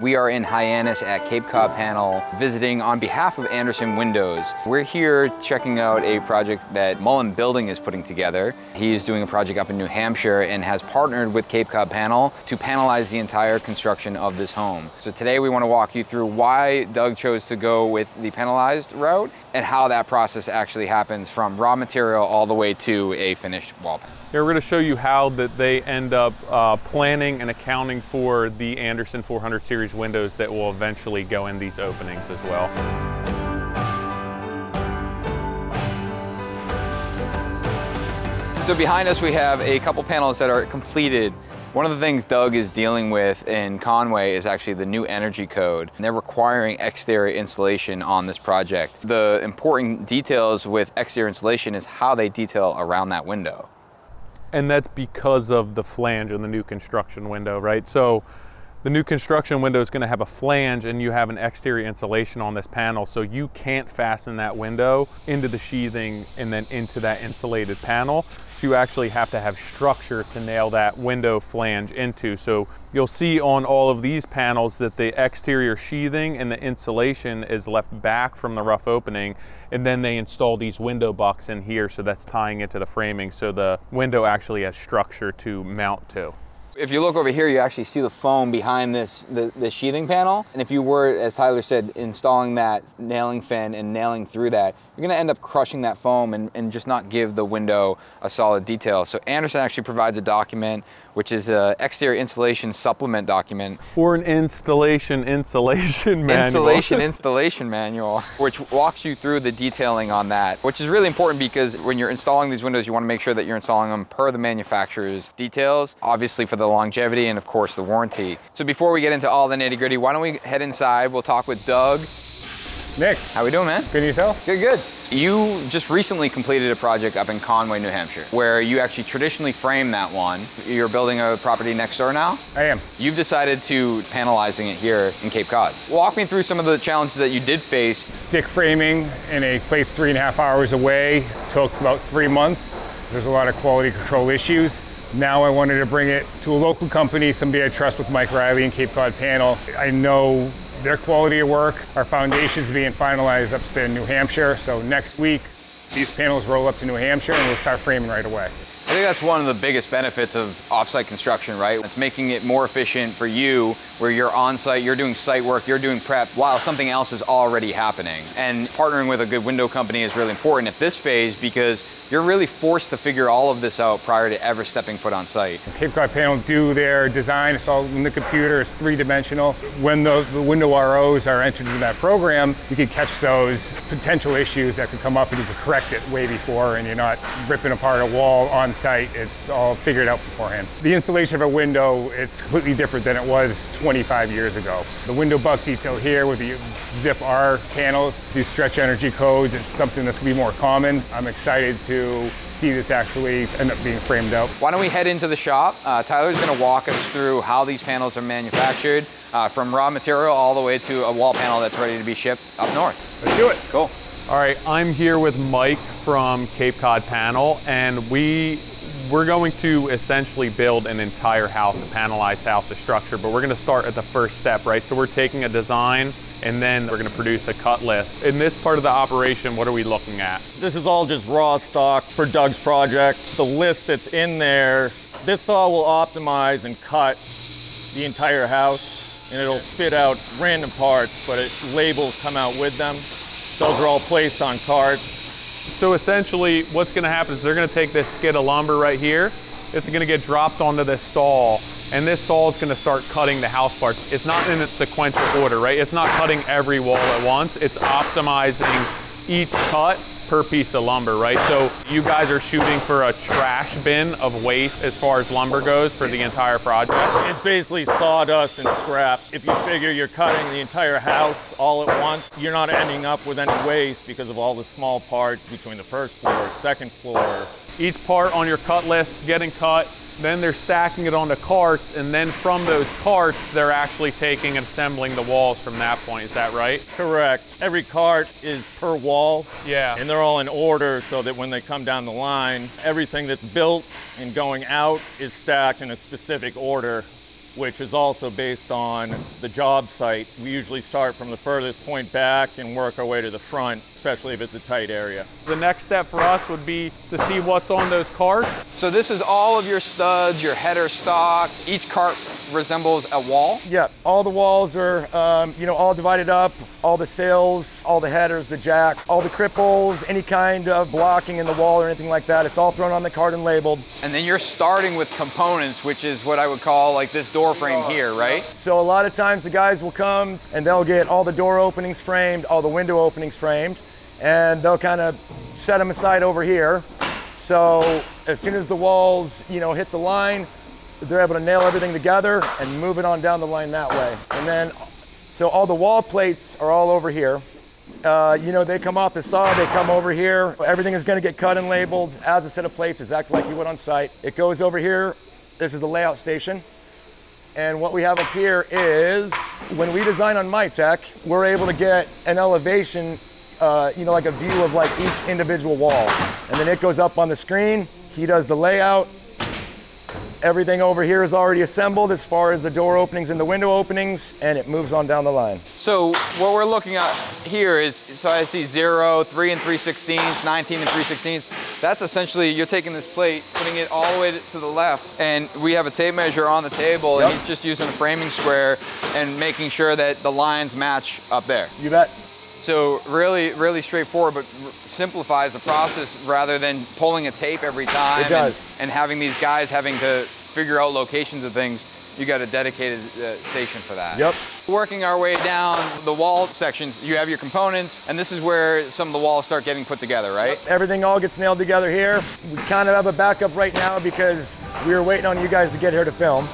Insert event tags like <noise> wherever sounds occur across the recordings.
We are in Hyannis at Cape Cod Panel visiting on behalf of Andersen Windows. We're here checking out a project that Mullen Building is putting together. He's doing a project up in New Hampshire and has partnered with Cape Cod Panel to panelize the entire construction of this home. So today we want to walk you through why Doug chose to go with the panelized route and how that process actually happens from raw material all the way to a finished wall panel. Here we're going to show you how that they end up uh, planning and accounting for the Andersen 400 series windows that will eventually go in these openings as well. So behind us we have a couple panels that are completed. One of the things Doug is dealing with in Conway is actually the new energy code. And they're requiring exterior insulation on this project. The important details with exterior insulation is how they detail around that window and that's because of the flange in the new construction window, right? So the new construction window is going to have a flange and you have an exterior insulation on this panel so you can't fasten that window into the sheathing and then into that insulated panel so you actually have to have structure to nail that window flange into so you'll see on all of these panels that the exterior sheathing and the insulation is left back from the rough opening and then they install these window bucks in here so that's tying into the framing so the window actually has structure to mount to. If you look over here, you actually see the foam behind this the, the, sheathing panel. And if you were, as Tyler said, installing that nailing fin and nailing through that, you're gonna end up crushing that foam and, and just not give the window a solid detail. So Andersen actually provides a document which is an exterior insulation supplement document. Or an installation insulation <laughs> manual. Installation <laughs> installation manual, which walks you through the detailing on that, which is really important because when you're installing these windows, you wanna make sure that you're installing them per the manufacturer's details, obviously for the longevity and of course the warranty. So before we get into all the nitty gritty, why don't we head inside, we'll talk with Doug, Nick. How we doing, man? Good yourself? Good, good. You just recently completed a project up in Conway, New Hampshire, where you actually traditionally framed that one. You're building a property next door now? I am. You've decided to panelizing it here in Cape Cod. Walk me through some of the challenges that you did face. Stick framing in a place three and a half hours away took about three months. There's a lot of quality control issues. Now I wanted to bring it to a local company, somebody I trust with Mike Riley and Cape Cod Panel. I know their quality of work. Our foundation's being finalized upstate in New Hampshire. So next week, these panels roll up to New Hampshire and we'll start framing right away. I think that's one of the biggest benefits of offsite construction, right? It's making it more efficient for you where you're on site, you're doing site work, you're doing prep while something else is already happening. And partnering with a good window company is really important at this phase because you're really forced to figure all of this out prior to ever stepping foot on site. Cape Cod Panel do their design, it's all in the computer, it's three-dimensional. When the, the, window ROs are entered into that program, you can catch those potential issues that could come up and you can correct it way before and you're not ripping apart a wall on site, it's all figured out beforehand. The installation of a window, it's completely different than it was 25 years ago. The window buck detail here with the Zip R panels, these stretch energy codes, it's something that's gonna be more common. I'm excited to see this actually end up being framed out. Why don't we head into the shop? Uh, Tyler's gonna walk us through how these panels are manufactured, uh, from raw material all the way to a wall panel that's ready to be shipped up north. Let's do it. Cool. All right, I'm here with Mike from Cape Cod Panel, and we we're going to essentially build an entire house, a panelized house, a structure, but we're gonna start at the first step, right? So we're taking a design and then we're gonna produce a cut list. In this part of the operation, what are we looking at? This is all just raw stock for Doug's project. The list that's in there, this saw will optimize and cut the entire house and it'll spit out random parts, but it, labels come out with them. Those are all placed on carts. So essentially what's gonna happen is they're gonna take this skid of lumber right here, it's gonna get dropped onto this saw and this saw is gonna start cutting the house parts. It's not in its sequential order, right? It's not cutting every wall at once. It's optimizing each cut per piece of lumber, right? So you guys are shooting for a trash bin of waste as far as lumber goes for the entire project? It's basically sawdust and scrap. If you figure you're cutting the entire house all at once, you're not ending up with any waste because of all the small parts between the first floor, second floor. Each part on your cut list getting cut, then they're stacking it onto carts, and then from those carts, they're actually taking and assembling the walls from that point. Is that right? Correct. Every cart is per wall. Yeah. And they're all in order so that when they come down the line, everything that's built and going out is stacked in a specific order which is also based on the job site. We usually start from the furthest point back and work our way to the front, especially if it's a tight area. The next step for us would be to see what's on those carts. So this is all of your studs, your header stock. Each cart resembles a wall. Yeah, all the walls are, um, you know, all divided up. All the sails, all the headers, the jacks, all the cripples, any kind of blocking in the wall or anything like that. It's all thrown on the cart and labeled. And then you're starting with components, which is what I would call like this door frame here, right? So a lot of times the guys will come and they'll get all the door openings framed, all the window openings framed, and they'll kind of set them aside over here. So as soon as the walls, you know, hit the line, they're able to nail everything together and move it on down the line that way. And then, so all the wall plates are all over here. Uh, you know, they come off the saw, they come over here. Everything is gonna get cut and labeled as a set of plates, exactly like you would on site. It goes over here. This is the layout station. And what we have up here is, when we design on MiTek, we're able to get an elevation, uh, you know, like a view of like each individual wall. And then it goes up on the screen. He does the layout. Everything over here is already assembled as far as the door openings and the window openings, and it moves on down the line. So what we're looking at here is, so I see zero, three and three sixteenths, 19 and three sixteenths. That's essentially, you're taking this plate, putting it all the way to the left, and we have a tape measure on the table, and he's just using a framing square and making sure that the lines match up there. You bet. So really, really straightforward, but simplifies the process rather than pulling a tape every time. and- does. And, having these guys having to figure out locations of things. You got a dedicated uh, station for that. Yep. Working our way down the wall sections, you have your components, and this is where some of the walls start getting put together, right? Everything all gets nailed together here. We kind of have a backup right now because we were waiting on you guys to get here to film.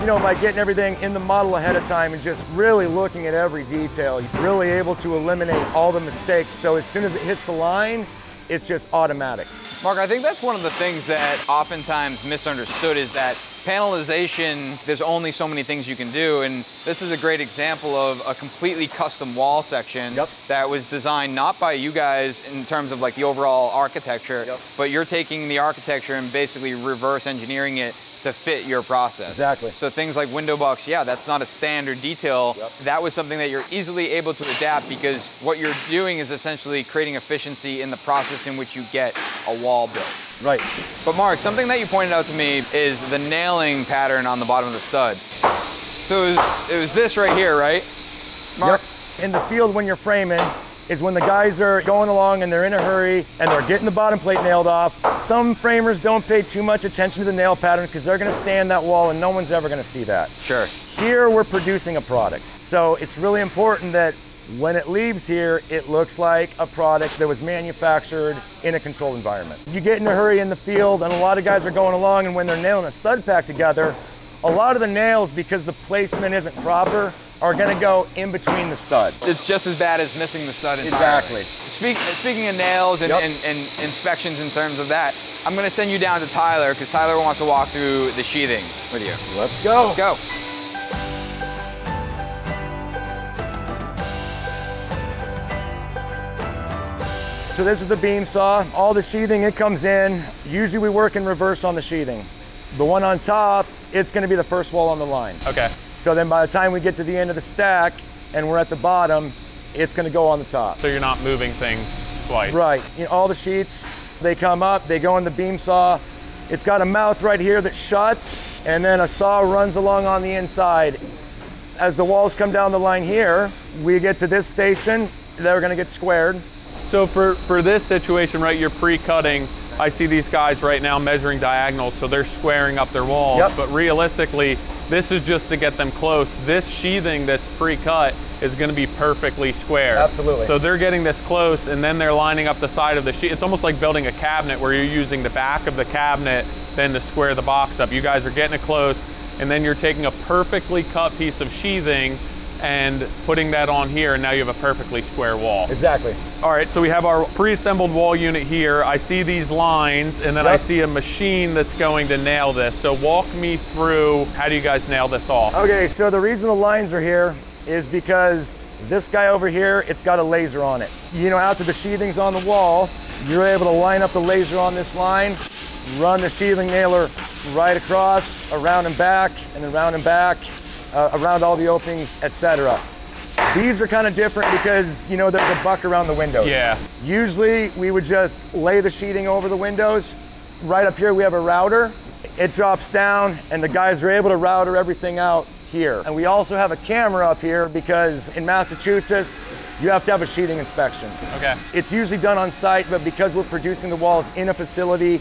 You know, by getting everything in the model ahead of time and just really looking at every detail, you're really able to eliminate all the mistakes. So as soon as it hits the line, it's just automatic. Mark, I think that's one of the things that oftentimes misunderstood is that panelization, there's only so many things you can do. And this is a great example of a completely custom wall section Yep. that was designed not by you guys in terms of like the overall architecture, Yep. but you're taking the architecture and basically reverse engineering it to fit your process. Exactly. So things like window bucks, yeah, that's not a standard detail. Yep. That was something that you're easily able to adapt because what you're doing is essentially creating efficiency in the process in which you get a wall built. Right. But Mark, something that you pointed out to me is the nailing pattern on the bottom of the stud. So it was, it was this right here, right? Mark? Yep. In the field when you're framing is when the guys are going along and they're in a hurry and they're getting the bottom plate nailed off. Some framers don't pay too much attention to the nail pattern because they're gonna stand that wall and no one's ever gonna see that. Sure. Here we're producing a product. So it's really important that when it leaves here, it looks like a product that was manufactured in a controlled environment. You get in a hurry in the field and a lot of guys are going along and when they're nailing a stud pack together, a lot of the nails, because the placement isn't proper, are gonna go in between the studs. It's just as bad as missing the stud entirely. Exactly. Speak, speaking of nails and, Yep. and, and inspections in terms of that, I'm gonna send you down to Tyler because Tyler wants to walk through the sheathing with you. Let's go. Let's go. So this is the beam saw. All the sheathing, it comes in. Usually we work in reverse on the sheathing. The one on top, it's gonna be the first wall on the line. Okay. So then by the time we get to the end of the stack and we're at the bottom, it's gonna go on the top. So you're not moving things twice. Right, you know, all the sheets, they come up, they go in the beam saw. It's got a mouth right here that shuts, and then a saw runs along on the inside. As the walls come down the line here, we get to this station, they're gonna get squared. So for, for this situation, right, you're pre-cutting. I see these guys right now measuring diagonals, so they're squaring up their walls. Yep. But realistically, this is just to get them close. This sheathing that's pre-cut is gonna be perfectly square. Absolutely. So they're getting this close and then they're lining up the side of the sheet. It's almost like building a cabinet where you're using the back of the cabinet then to square the box up. You guys are getting it close and then you're taking a perfectly cut piece of sheathing and putting that on here and now you have a perfectly square wall. Exactly. All right, so we have our pre-assembled wall unit here. I see these lines, and then I see a machine that's going to nail this. So walk me through, how do you guys nail this off? Okay, so the reason the lines are here is because this guy over here, it's got a laser on it. You know, after the sheathing's on the wall, you're able to line up the laser on this line, run the ceiling nailer right across, around and back, and then around and back, uh, around all the openings, etc. These are kind of different because, you know, there's a buck around the windows. Yeah. Usually we would just lay the sheeting over the windows. Right up here we have a router. It drops down and the guys are able to router everything out here. And we also have a camera up here because in Massachusetts, you have to have a sheeting inspection. Okay. It's usually done on site, but because we're producing the walls in a facility,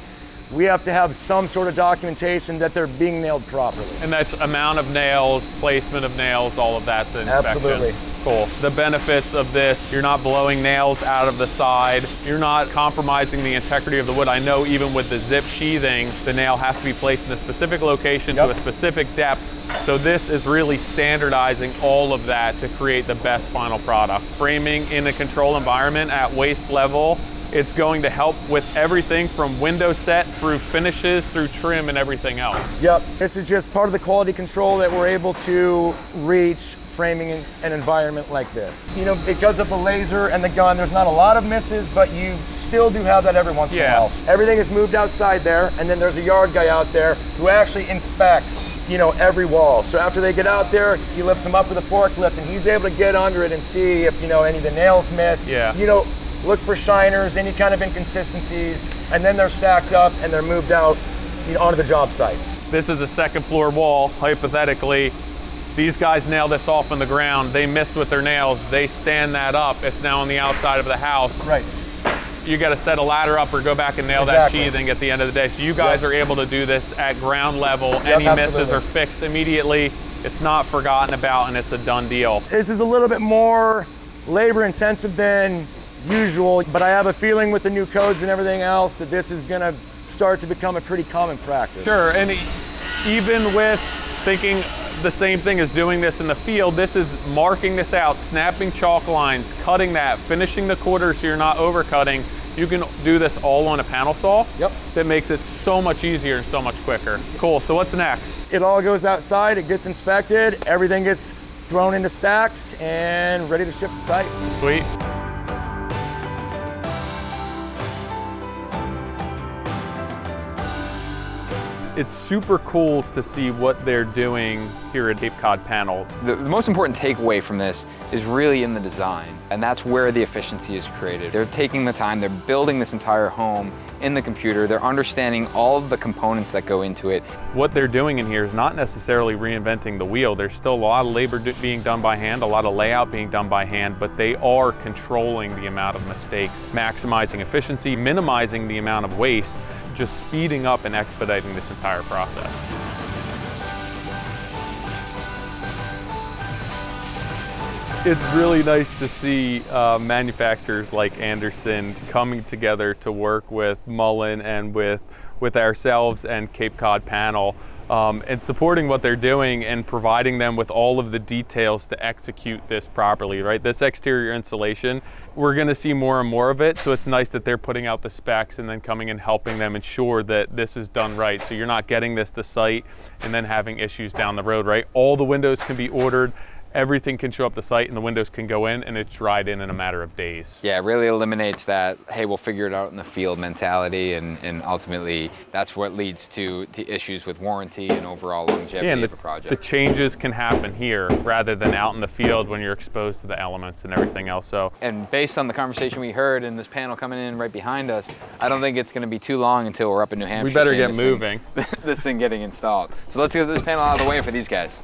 we have to have some sort of documentation that they're being nailed properly. And that's amount of nails, placement of nails, all of that's an inspection. Absolutely. Cool. The benefits of this, you're not blowing nails out of the side. You're not compromising the integrity of the wood. I know even with the zip sheathing, the nail has to be placed in a specific location to a specific depth. So this is really standardizing all of that to create the best final product. Framing in a control environment at waist level, it's going to help with everything from window set through finishes, through trim and everything else. Yep. This is just part of the quality control that we're able to reach framing an environment like this. You know, because of the laser and the gun, there's not a lot of misses, but you still do have that every once in a Yeah. while. Everything is moved outside there, and then there's a yard guy out there who actually inspects, you know, every wall. So after they get out there, he lifts them up with a forklift, and he's able to get under it and see if, you know, any of the nails missed. Yeah. You know, look for shiners, any kind of inconsistencies, and then they're stacked up and they're moved out you know, onto the job site. This is a second floor wall, hypothetically. These guys nail this off on the ground. They miss with their nails. They stand that up. It's now on the outside of the house. Right. You got to set a ladder up or go back and nail Exactly. that sheathing at the end of the day. So you guys Yep. are able to do this at ground level. Any misses are fixed immediately. It's not forgotten about and it's a done deal. This is a little bit more labor intensive than usual, but I have a feeling with the new codes and everything else that this is going to start to become a pretty common practice. Sure, and even with thinking the same thing as doing this in the field, this is marking this out, snapping chalk lines, cutting that, finishing the quarter so you're not overcutting. You can do this all on a panel saw. Yep. That makes it so much easier and so much quicker. Cool, so what's next? It all goes outside, it gets inspected, everything gets thrown into stacks and ready to ship to site. Sweet. It's super cool to see what they're doing here at Cape Cod Panel. The, the most important takeaway from this is really in the design, and that's where the efficiency is created. They're taking the time, they're building this entire home in the computer, they're understanding all of the components that go into it. What they're doing in here is not necessarily reinventing the wheel. There's still a lot of labor being done by hand, a lot of layout being done by hand, but they are controlling the amount of mistakes, maximizing efficiency, minimizing the amount of waste, just speeding up and expediting this entire process. It's really nice to see uh, manufacturers like Andersen coming together to work with Mullen and with with ourselves and Cape Cod Panel um, and supporting what they're doing and providing them with all of the details to execute this properly. Right, this exterior insulation, we're going to see more and more of it. So it's nice that they're putting out the specs and then coming and helping them ensure that this is done right. So you're not getting this to site and then having issues down the road. Right, all the windows can be ordered everything can show up the site and the windows can go in and it's dried in in a matter of days. Yeah, it really eliminates that, hey, we'll figure it out in the field mentality, and, and ultimately that's what leads to, to issues with warranty and overall longevity Yeah, and of the, a project. the changes can happen here rather than out in the field when you're exposed to the elements and everything else. So And based on the conversation we heard in this panel coming in right behind us, I don't think it's going to be too long until we're up in New Hampshire. We better get this moving. Thing, <laughs> this thing getting installed. So let's get this panel out of the way for these guys.